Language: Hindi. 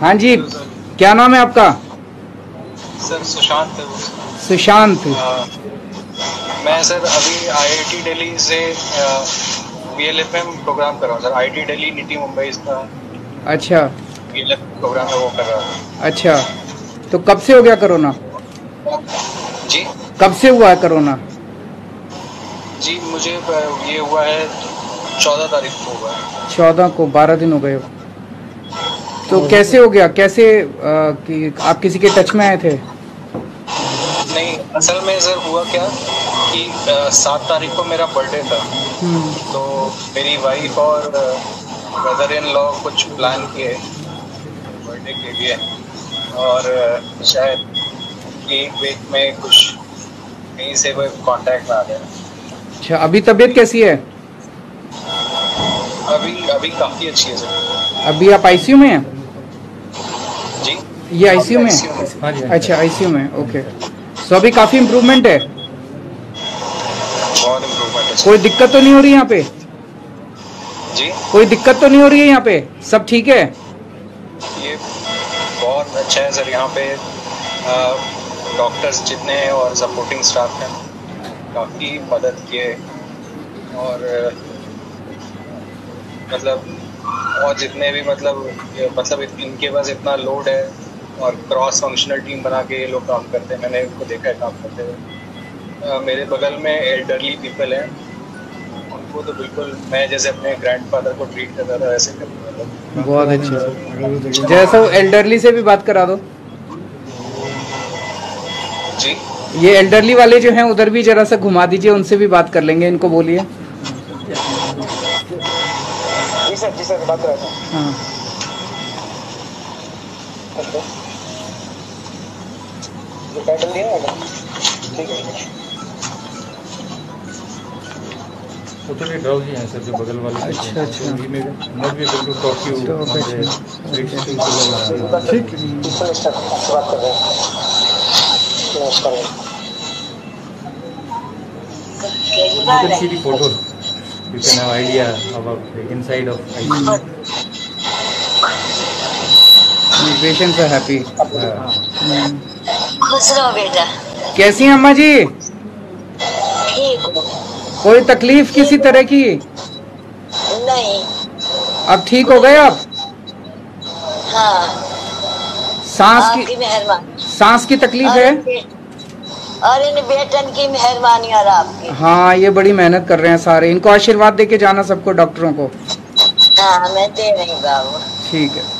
हाँ जी क्या नाम है आपका? सर सुशांत है सुशांत। मैं सर अभी आईआईटी दिल्ली से बीएलएफएम प्रोग्राम कर रहा हूँ सर। आईआईटी दिल्ली नीति मुंबई इसका अच्छा। बीएलएफ प्रोग्राम है वो कर रहा हूँ। अच्छा। तो कब से हो गया कोरोना? जी? कब से हुआ है कोरोना? जी मुझे ये हुआ है चौदह तारीख को हुआ है। चौदह को बारह दिन हो गए। तो कैसे हो। गया? कैसे आ, कि आप किसी के टच में आए थे? नहीं असल में सर हुआ क्या कि सात तारीख को मेरा बर्थडे था। हम्म, तो मेरी वाइफ और ब्रदर इन लॉ कुछ प्लान किए बर्थडे के लिए। और शायद एक वीक में कुछ कहीं से कोई कांटेक्ट में आ गया। अच्छा अभी तबीयत कैसी है? अभी अभी काफ़ी अच्छी है सर। अभी आप आईसीयू में हैं? ये आईसीयू में? हाँ जी अच्छा आईसीयू में ओके सो अभी काफ़ी इम्प्रूवमेंट है? बहुत इम्प्रूवमेंट है। कोई दिक्कत तो नहीं हो रही यहाँ पे? जी? कोई दिक्कत तो नहीं हो रही है यहाँ पे? सब ठीक है? ये बहुत अच्छा है सर यहाँ पे डॉक्टर्स जितने हैं और सपोर्टिंग स्टाफ हैं काफ़ी मदद किए और मतलब और जितने भी मतलब मतलब इनके पास इतना लोड है और क्रॉस फंक्शनल टीम बना के ये लोग काम करते हैं। मैंने इनको देखा है काम करते हुए। मेरे बगल में एल्डरली पीपल हैं। उनको तो बिल्कुल मैं जैसे अपने ग्रैंडफादर को ट्रीट करता था वैसे करता था। बहुत अच्छा। जैसा एल्डरली से भी बात करा दो। जी? ये एल्डरली वाले जो हैं उधर भी जरा सा घुमा दीजिए उनसे भी बात कर लेंगे इनको बोलिए। जी सर जी सर बात कर रहा था। हाँ। जो पैडल दिया है ठीक है। वो थोड़े ड्राउजी हैं सर जो बगल वाले अच्छा, अच्छा। Not be able to talk you Stop it. ठीक प्रिंसिपल स्टाफ से बात कर रहे हैं। नमस्कार। You can see the photos. You can have idea about the inside of ICU. Patients are happy Uh, खुश रहो बेटा। कैसी हैं अम्मा जी? ठीक। कोई तकलीफ़ किसी तरह की? नहीं। अब ठीक हो गए आप? हाँ। सांस की मेहरबानी। सांस की तकलीफ़ है? और इन बेटन की मेहरबानी और आपकी। हाँ ये बड़ी मेहनत कर रहे हैं सारे। इनको आशीर्वाद दे के जाना सबको डॉक्टरों को। हाँ मैं दे रही बाबू। ठीक है।